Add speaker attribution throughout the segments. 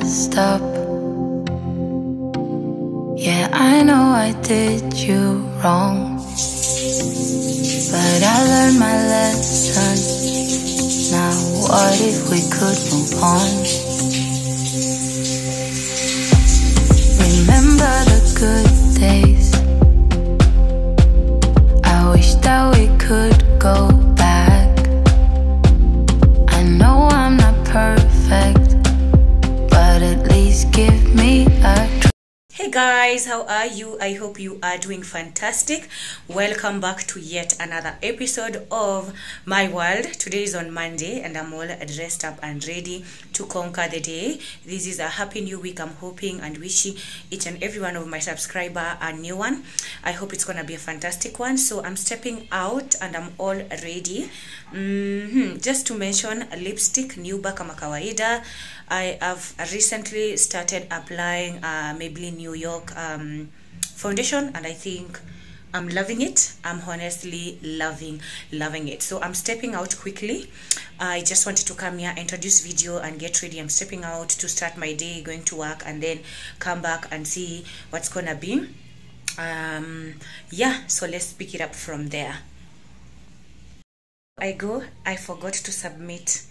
Speaker 1: messed up. Yeah, I know I did you wrong. But I learned my lesson. Now, what if we could move on? Remember the good days. I wish that we could go
Speaker 2: guys, how are you? I hope you are doing fantastic. Welcome back to yet another episode of My World. Today is on Monday and I'm all dressed up and ready to conquer the day. This is a happy new week. I'm hoping and wishing each and every one of my subscriber a new one. I hope it's gonna be a fantastic one. So I'm stepping out and I'm all ready. hmm Just to mention lipstick new kama kawaida. I have recently started applying uh, Maybelline New York um, foundation, and I think I'm loving it. I'm honestly loving loving it. So I'm stepping out quickly. I just wanted to come here, introduce video, and get ready. I'm stepping out to start my day, going to work, and then come back and see what's gonna be. Um, yeah. So let's pick it up from there. I go. I forgot to submit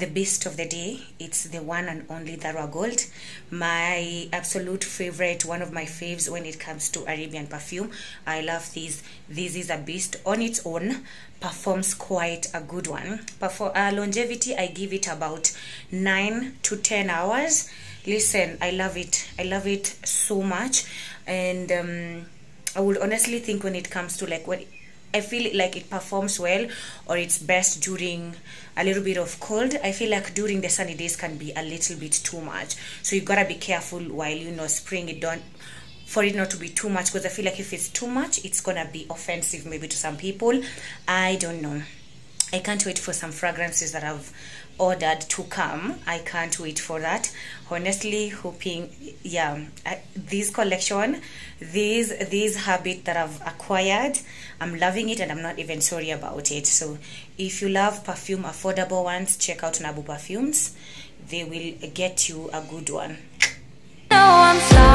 Speaker 2: the best of the day. It's the one and only Darwa Gold my absolute favorite one of my faves when it comes to Arabian perfume. I love this this is a beast on its own performs quite a good one. But for uh, longevity I give it about 9 to 10 hours. Listen I love it. I love it so much. And um, I would honestly think when it comes to like what I feel like it performs well or it's best during a little bit of cold. I feel like during the sunny days can be a little bit too much. So you gotta be careful while you know spraying it down for it not to be too much because I feel like if it's too much, it's gonna be offensive maybe to some people. I don't know. I can't wait for some fragrances that I've ordered to come. I can't wait for that. Honestly, hoping, yeah, I, this collection, this this habit that I've acquired, I'm loving it and I'm not even sorry about it. So, if you love perfume, affordable ones, check out Nabu Perfumes. They will get you a good one.
Speaker 1: No,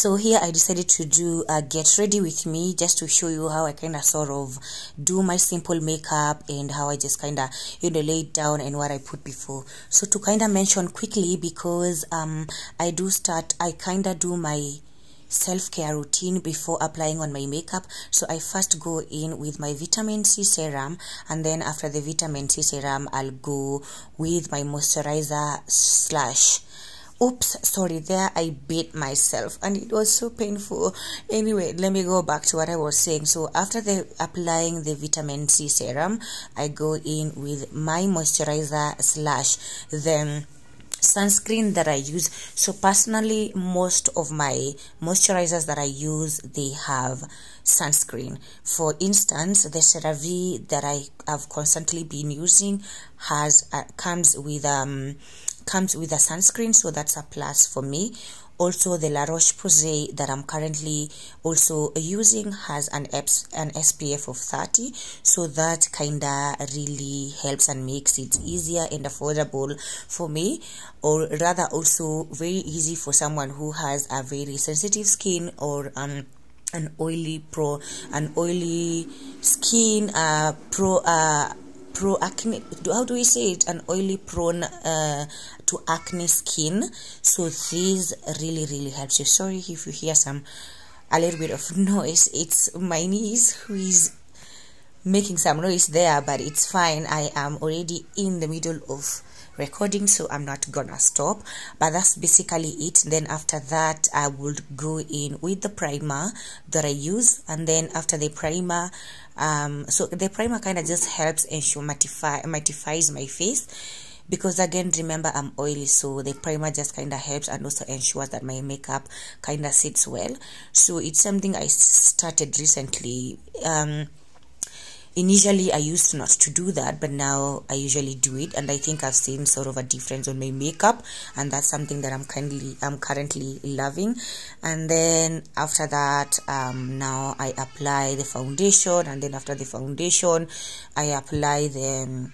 Speaker 2: so here i decided to do a get ready with me just to show you how i kind of sort of do my simple makeup and how i just kind of you know lay it down and what i put before. So to kind of mention quickly because um i do start i kind of do my self-care routine before applying on my makeup. So i first go in with my vitamin c serum and then after the vitamin c serum i'll go with my moisturizer slash oops sorry there i bit myself and it was so painful anyway let me go back to what i was saying so after the applying the vitamin c serum i go in with my moisturizer slash then sunscreen that I use. So personally, most of my moisturizers that I use, they have sunscreen. For instance, the CeraVe that I have constantly been using has uh, comes with um comes with a sunscreen, so that's a plus for me. Also the La Roche-Posay that I'm currently also using has an an SPF of 30 so that kinda really helps and makes it easier and affordable for me. Or rather also very easy for someone who has a very sensitive skin or um an oily pro an oily skin uh pro uh pro acne how do we say it? An oily prone uh, to acne skin. So this really really helps you. Sorry if you hear some a little bit of noise. It's my niece who is making some noise there but it's fine. I am already in the middle of recording so i'm not gonna stop. But that's basically it. Then after that i would go in with the primer that i use. And then after the primer um so the primer kind of just helps ensure mattify mattifies my face. Because again remember i'm oily so the primer just kind of helps and also ensures that my makeup kind of sits well. So it's something i started recently. Um initially i used not to do that but now i usually do it and i think i've seen sort of a difference on my makeup and that's something that i'm kindly i'm currently loving and then after that um now i apply the foundation and then after the foundation i apply the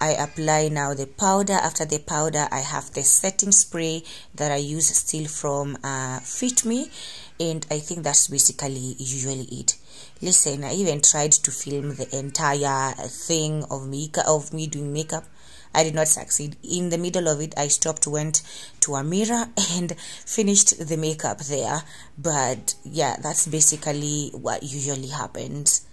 Speaker 2: I apply now the powder. After the powder, I have the setting spray that I use still from uh, Fit Me, and I think that's basically usually it. Listen, I even tried to film the entire thing of me of me doing makeup. I did not succeed. In the middle of it, I stopped, went to a mirror, and finished the makeup there. But yeah, that's basically what usually happens.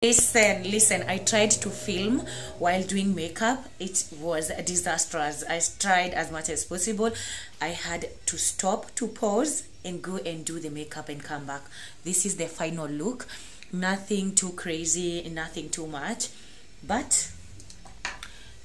Speaker 2: Listen, listen, I tried to film while doing makeup. It was a disastrous. I tried as much as possible. I had to stop to pause and go and do the makeup and come back. This is the final look. Nothing too crazy, nothing too much. But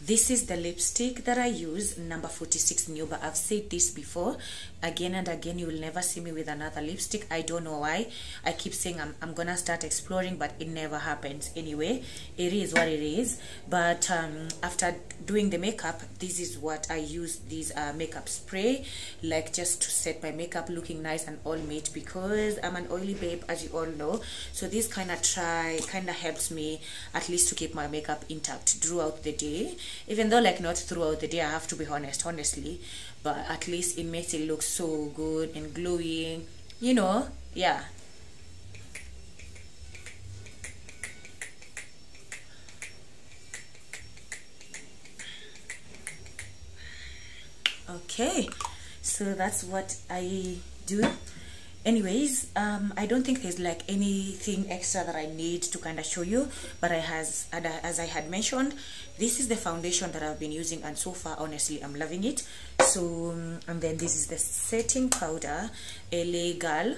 Speaker 2: this is the lipstick that I use, number 46 Nuba. I've said this before, again and again. You will never see me with another lipstick. I don't know why. I keep saying I'm, I'm gonna start exploring, but it never happens. Anyway, it is what it is. But um, after doing the makeup, this is what I use this uh, makeup spray, like just to set my makeup looking nice and all made because I'm an oily babe, as you all know. So this kind of try kind of helps me at least to keep my makeup intact throughout the day even though like not throughout the day i have to be honest honestly but at least it makes it look so good and glowing you know? Yeah. Okay. So that's what i do anyways um i don't think there's like anything extra that i need to kind of show you but i has as i had mentioned this is the foundation that i've been using and so far honestly i'm loving it. So um, and then this is the setting powder L.A. Girl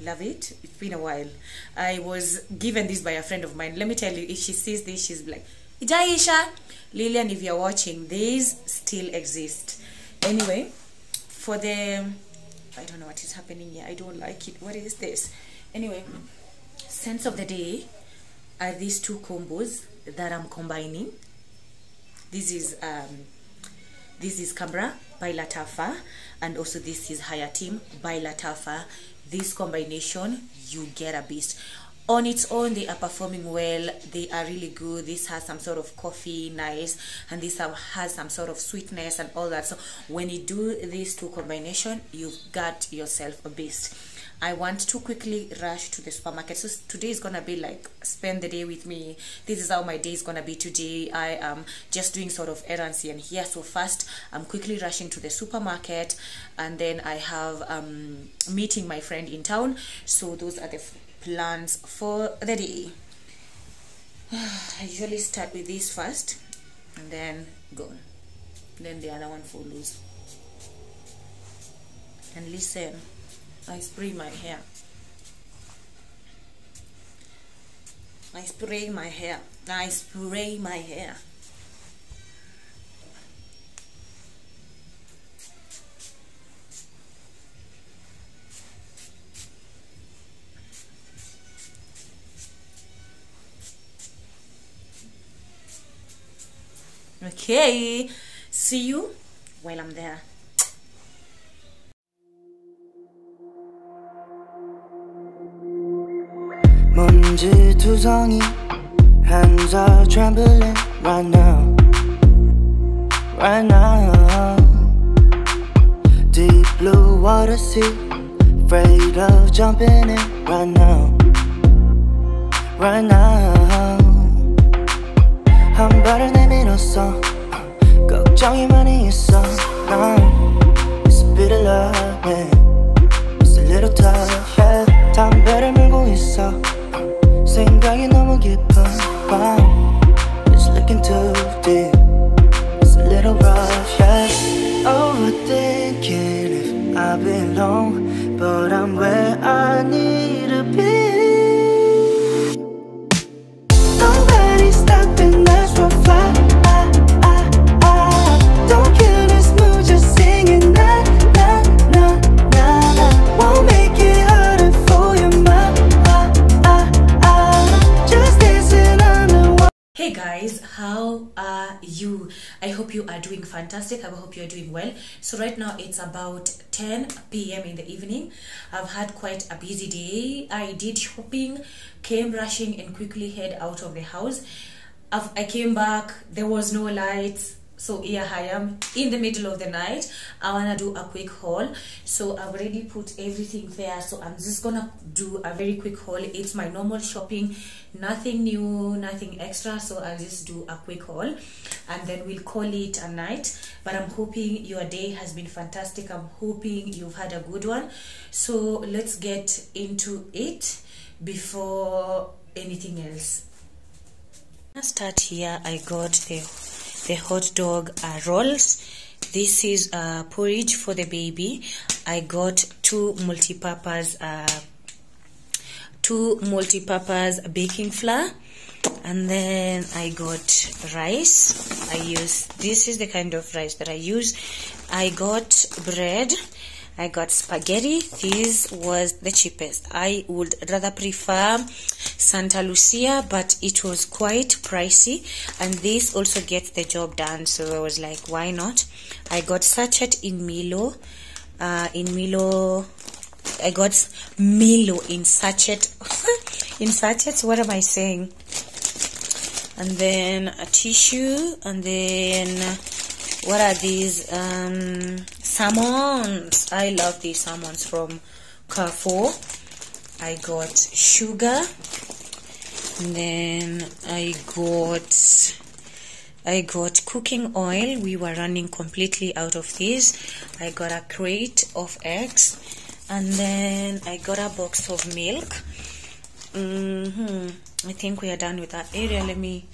Speaker 2: love it? It's been a while. I was given this by a friend of mine. Let me tell you if she sees this she's like jaisha lillian if you're watching these still exist. Anyway for the I don't know what is happening here. I don't like it. What is this? Anyway, sense of the day are these two combos that I'm combining. This is um, this is Khamrah by Lattafa, and also this is Hayaati by Lattafa. This combination, you get a beast. On its own, they are performing well. They are really good. This has some sort of coffee, nice, and this has some sort of sweetness and all that. So when you do these two combination, you've got yourself a beast. I want to quickly rush to the supermarket. So today is gonna be like spend the day with me. This is how my day is gonna be today. I am just doing sort of errands here and here. So first, I'm quickly rushing to the supermarket, and then I have um meeting my friend in town. So those are the plans for the day. I usually start with this first, and then go. Then the other one follows. And listen. I spray my hair. I spray my hair. I spray my hair. Okay, see you while I'm there.
Speaker 3: 먼지 투성이 Hands are trembling right now. Right now. Deep blue water sea. Afraid of jumping in right now. Right now. 한 발을 내밀었어. 걱정이 많이 있어. 난 It's a bit of love, yeah. It's a little tough, yeah. 담배를 물고 있어. 생각이 너무 깊은 밤
Speaker 2: So right now it's about 10 p.m. in the evening. I've had quite a busy day. I did shopping, came rushing and quickly head out of the house. I've, I came back, there was no lights. So here I am in the middle of the night. I wanna do a quick haul. So I've already put everything there. So I'm just gonna do a very quick haul. It's my normal shopping, nothing new, nothing extra. So I'll just do a quick haul and then we'll call it a night. But I'm hoping your day has been fantastic. I'm hoping you've had a good one. So let's get into it before anything else. Start here. I got the the hot dog uh, rolls. This is uh, porridge for the baby. I got two multi-purpose uh, two multi-purpose baking flour and then I got rice. I use this is the kind of rice that I use. I got bread. I got spaghetti. This was the cheapest. I would rather prefer Santa Lucia, but it was quite pricey. And this also gets the job done. So I was like, why not? I got sachet in Milo. Uh, in Milo, I got Milo in sachet. in sachets, what am I saying? And then a tissue, and then what are these? Um, salmons. I love these salmons from Carrefour. I got sugar. And then I got I got cooking oil. We were running completely out of this. I got a crate of eggs. And then I got a box of milk. hmm I think we are done with that area. Let me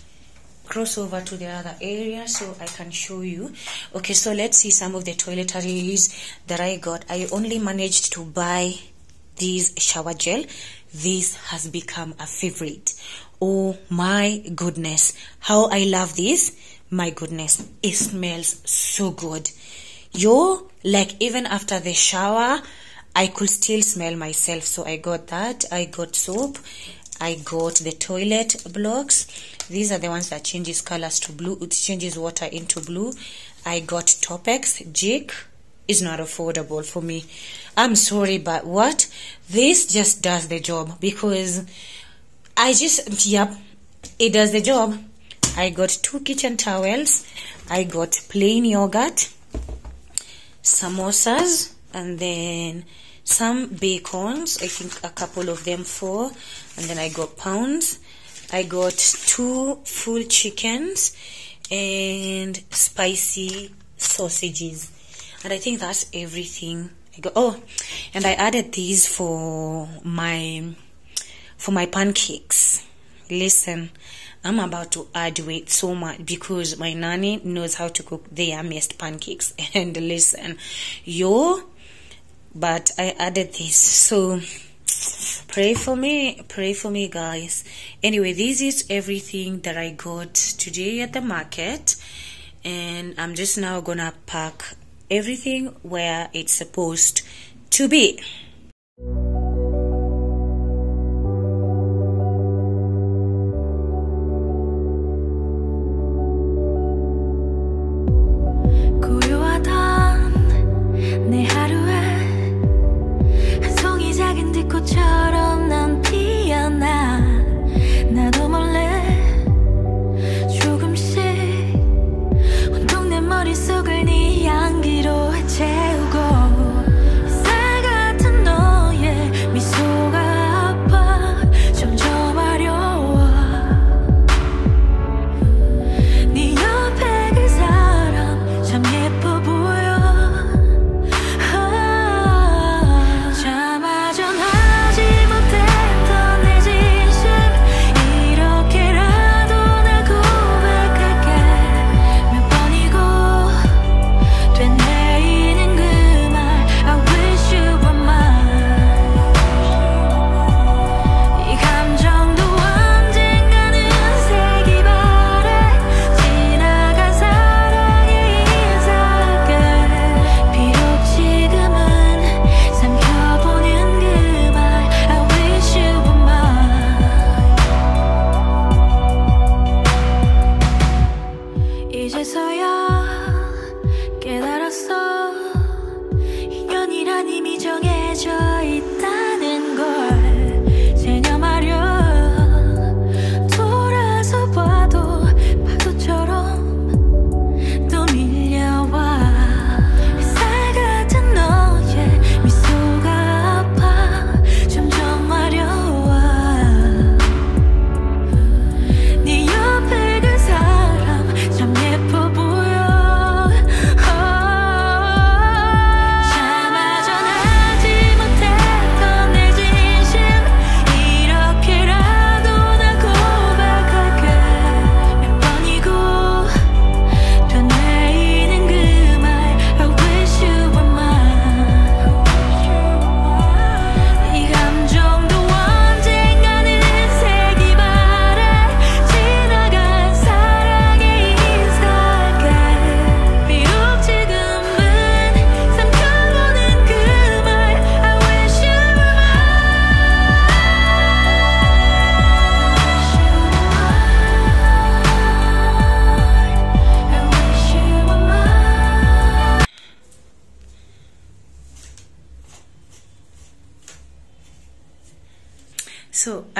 Speaker 2: cross over to the other area so I can show you. Okay, so let's see some of the toiletries that I got. I only managed to buy this shower gel. This has become a favorite. Oh my goodness, how I love this. My goodness, it smells so good. Yo, like even after the shower, I could still smell myself. So I got that. I got soap. I got the toilet blocks. These are the ones that changes colors to blue. It changes water into blue. I got Topex. Jik is not affordable for me. I'm sorry, but what? This just does the job because I just, yep, it does the job. I got two kitchen towels. I got plain yogurt, samosas, and then some bacons. I think a couple of them, four. And then I got pounds. I got two full chickens and spicy sausages. And I think that's everything. I got, oh, and I added these for my for my pancakes. Listen, I'm about to add weight so much because my nanny knows how to cook the yummiest pancakes. And listen, yo, but I added this. So pray for me, pray for me, guys. Anyway, this is everything that I got today at the market, and I'm just now gonna pack everything where it's supposed to be.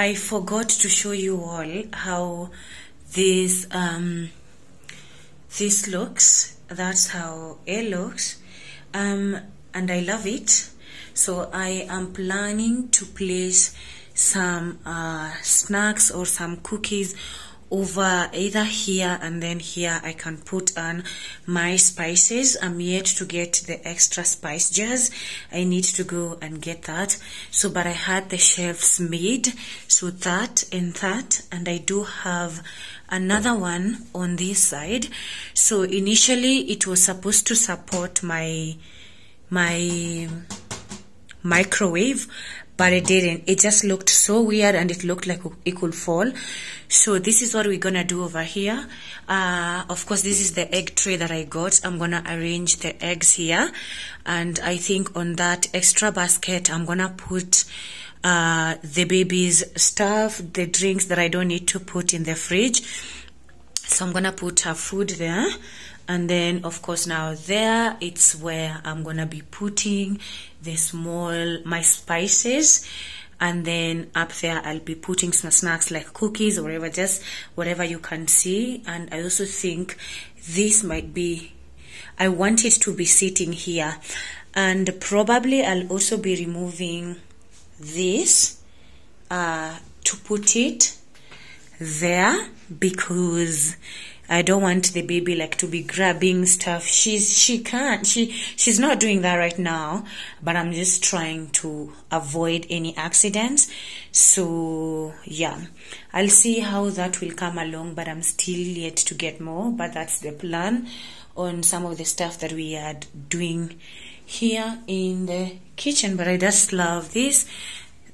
Speaker 1: I
Speaker 2: forgot to show you all how this um this looks. That's how it looks. Um and I love it. So I am planning to place some uh, snacks or some cookies over either here and then here I can put on my spices. I'm yet to get the extra spice jars. I need to go and get that. So, but I had the shelves made. So that and that, and I do have another one on this side. So initially it was supposed to support my, my microwave but it didn't. It just looked so weird and it looked like it could fall. So this is what we're gonna do over here. Uh of course this is the egg tray that i got. I'm gonna arrange the eggs here. And i think on that extra basket i'm gonna put uh the baby's stuff the drinks that i don't need to put in the fridge. So i'm gonna put her food there and then of course now there it's where i'm gonna be putting the small my spices. And then up there i'll be putting some snacks like cookies or whatever just whatever you can see. And i also think this might be i want it to be sitting here. And probably i'll also be removing this uh to put it there because I don't want the baby like to be grabbing stuff. She's she can't. She she's not doing that right now, but I'm just trying to avoid any accidents. So yeah, I'll see how that will come along, but I'm still yet to get more, but that's the plan on some of the stuff that we are doing here in the kitchen, but I just love this.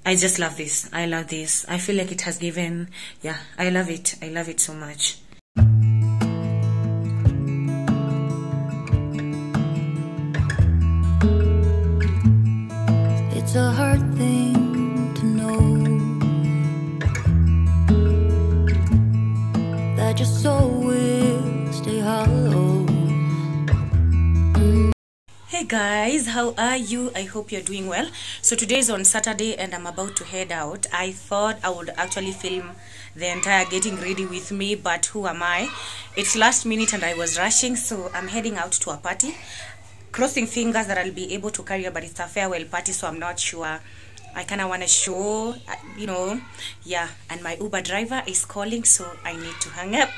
Speaker 2: I just love this. I love this. I feel like it has given, yeah, I love it. I love it so much.
Speaker 1: It's a hard thing to know that stay.
Speaker 2: Hey guys, how are you? I hope you're doing well. So today is on Saturday and I'm about to head out. I thought I would actually film the entire getting ready with me, but who am I? It's last minute and I was rushing, so I'm heading out to a party. Crossing fingers that I'll be able to carry, but it's a farewell party, so I'm not sure. I kind of want to show, uh, you know, yeah. And my Uber driver is calling, so I need to hang up.